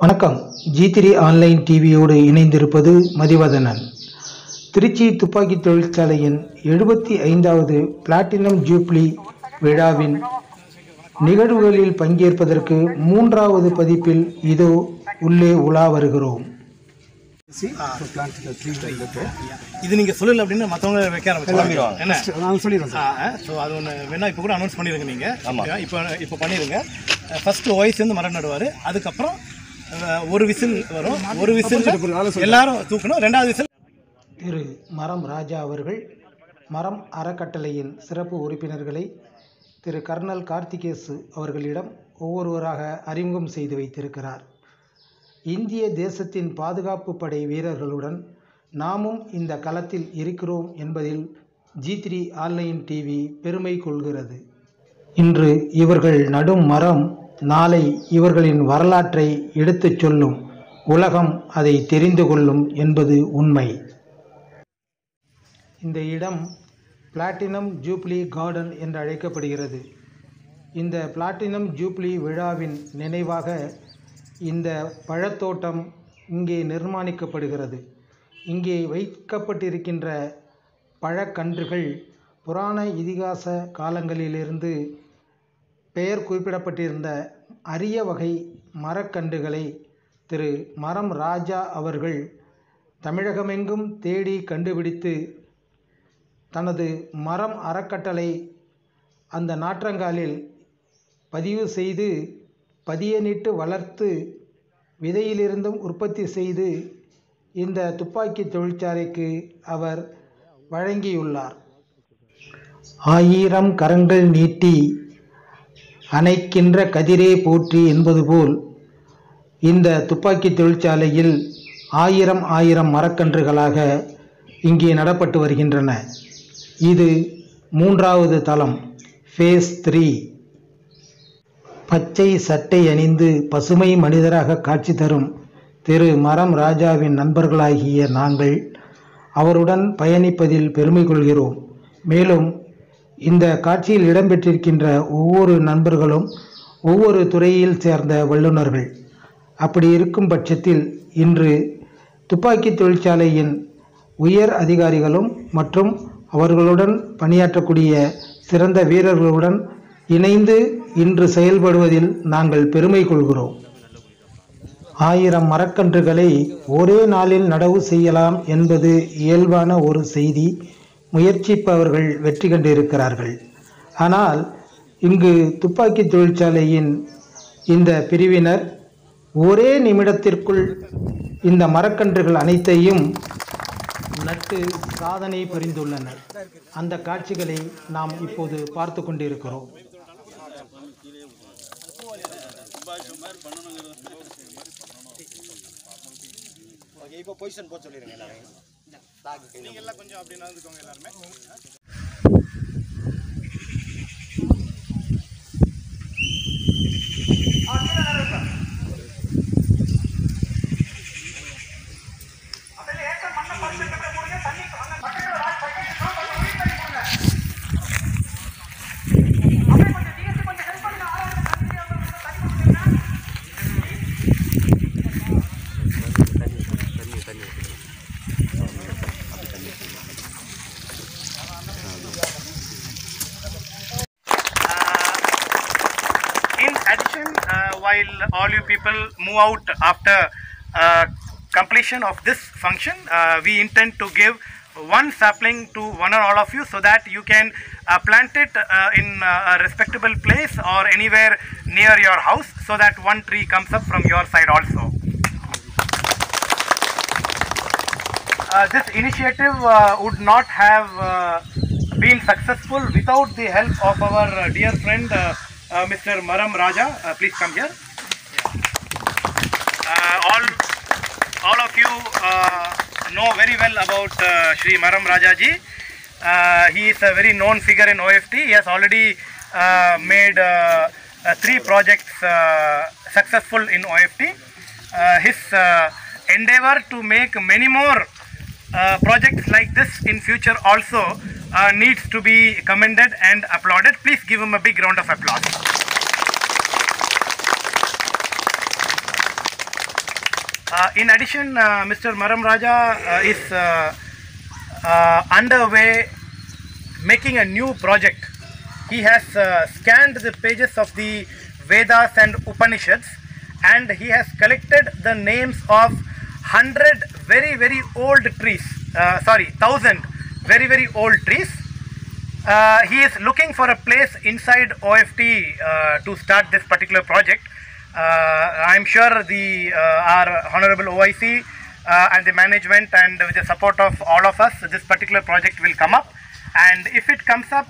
வணக்கம். G three online டிவியோடு இணைந்திருப்பது மதிவதனன். திருச்சி துப்பாக்கி தொழிற்சாலையின் எழுபத்தி ஐந்தாவது பிளாட்டினம் ஜூப்ளி விழாவின் நிகழ்வுகளில் பங்கேற்பதற்கு மூன்றாவது பதிப்பில் இதோ உள்ளே உலா வருகிறோம். இது நீங்க சொல்லல அப்படின்னு மத்தவங்க வைக்க ஆரம்பிச்சிருவாங்க. என்ன? நான் சொல்லிடுறேன் சார் ஸோ அது ஒன்று வேணா இப்போ கூட அனௌன்ஸ் பண்ணிருங்க நீங்க. இப்போ இப்போ பண்ணிருங்க ஃபர்ஸ்ட் வாய்ஸ் வந்து மரம் நடுவார் அதுக்கப்புறம் ஒரு விசில் வரும். ஒரு விசில் எல்லாரும் தூக்கணும். ரெண்டாவது விசில். திரு மரம் ராஜா அவர்கள் மரம் அறக்கட்டளையின் சிறப்பு உறுப்பினர்களை திரு கர்னல் கார்த்திகேசு அவர்களிடம் ஒவ்வொருவராக அறிமுகம் செய்து வைத்திருக்கிறார். இந்திய தேசத்தின் பாதுகாப்பு படை வீரர்களுடன் நாமும் இந்த களத்தில் இருக்கிறோம் என்பதில் ஜி த்ரீ ஆன்லைன் டிவி பெருமை கொள்கிறது. இன்று இவர்கள் நடும் மரம் நாளை இவர்களின் வரலாற்றை எடுத்துச் சொல்லும் உலகம் அதை தெரிந்து கொள்ளும் என்பது உண்மை. இந்த இடம் பிளாட்டினம் ஜூப்ளி கார்டன் என்று அழைக்கப்படுகிறது. இந்த பிளாட்டினம் ஜூப்ளி விழாவின் நினைவாக இந்த பழத்தோட்டம் இங்கே நிர்மாணிக்கப்படுகிறது. இங்கே வைக்கப்பட்டிருக்கின்ற பழக்கன்றுகள் புராண இதிகாச காலங்களிலிருந்து பெயர் குறிப்பிடப்பட்டிருந்த அரிய வகை மரக்கன்றுகளை திரு. மரம் ராஜா அவர்கள் தமிழகமெங்கும் தேடி கண்டுபிடித்து தனது மரம் அறக்கட்டளை அந்த நாற்றங்காலில் பதிவு செய்து பதியனிட்டு வளர்த்து விதையிலிருந்தும் உற்பத்தி செய்து இந்த துப்பாக்கி தொழிற்சாலைக்கு அவர் வழங்கியுள்ளார். ஆயிரம் கரங்கள் நீட்டி அணைக்கின்ற கதிரே போற்றி என்பது போல் இந்த துப்பாக்கி தொழிற்சாலையில் ஆயிரம் ஆயிரம் மரக்கன்றுகளாக இங்கே நடப்பட்டு வருகின்றன. இது மூன்றாவது தளம் ஃபேஸ் த்ரீ பச்சை சட்டை அணிந்து பசுமை மனிதராக காட்சி தரும் திரு மரம் ராஜாவின் நண்பர்களாகிய நாங்கள் அவருடன் பயணிப்பதில் பெருமை கொள்கிறோம். மேலும் இந்த காட்சியில் இடம்பெற்றிருக்கின்ற ஒவ்வொரு நண்பர்களும் ஒவ்வொரு துறையில் சேர்ந்த வல்லுநர்கள். அப்படி இருக்கும் பட்சத்தில் இன்று துப்பாக்கி தொழிற்சாலையின் உயர் அதிகாரிகளும் மற்றும் அவர்களுடன் பணியாற்றக்கூடிய சிறந்த வீரர்களுடன் இணைந்து இன்று செயல்படுவதில் நாங்கள் பெருமை கொள்கிறோம். ஆயிரம் மரக்கன்றுகளை ஒரே நாளில் நடவு செய்யலாம் என்பது இயல்பான ஒரு செய்தி. முயற்சிப்பவர்கள் வெற்றி கண்டிருக்கிறார்கள் ஆனால் இங்கு துப்பாக்கி தொழிற்சாலையின் இந்த பிரிவினர் ஒரே நிமிடத்திற்குள் இந்த மரக்கன்றுகள் அனைத்தையும் நட்டு சாதனை புரிந்துள்ளனர் அந்த காட்சிகளை நாம் இப்போது பார்த்து கொண்டிருக்கிறோம். இப்போ பொசிஷன் போக சொல்லிடுங்க எல்லாரையும். நீங்க எல்லாம் கொஞ்சம் அப்படி நடந்துக்கோங்க எல்லாருமே. While all you people move out after uh, completion of this function, uh, we intend to give one sapling to one or all of you so that you can uh, plant it uh, in uh, a respectable place or anywhere near your house so that one tree comes up from your side also. Uh, this initiative would not have been successful without the help of our dear friend Mr. Maram Raja. Uh, please come here. Uh, all, all of you uh, know very well about uh, Shri Maram Raja ji. Uh, he is a very known figure in OFT. He has already uh, made uh, uh, three projects uh, successful in OFT. Uh, his uh, endeavor to make many more uh, projects like this in future also uh, needs to be commended and applauded. Please give him a big round of applause. Uh, in addition, uh, Mr. Maram Raja uh, is uh, uh, underway making a new project. He has scanned the pages of the Vedas and Upanishads and he has collected the names of 100 very very old trees, sorry, 1000 very very old trees. Uh, he is looking for a place inside OFT uh, to start this particular project. Uh, I'm sure the uh, our honorable OIC uh, and the management and with the support of all of us, this particular project will come up. And if it comes up,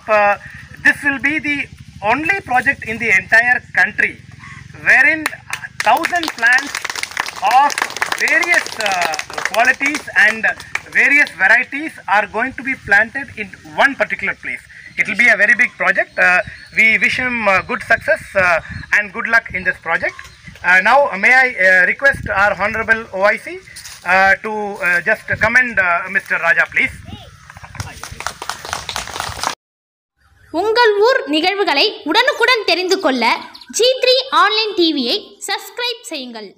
this will be the only project in the entire country wherein thousand plants of various qualities and various varieties are going to be planted in one particular place. It will be a very big project. Uh, we wish him uh, good success uh, and good luck in this project. Uh, now, may I uh, request our Honorable OIC uh, to uh, just commend uh, Mr. Raja, please. உங்கள் ஊர் நிகழ்வுகளை உடனுக்குடன் தெரிந்து கொள்ள G three online டிவியை subscribe செய்யுங்கள்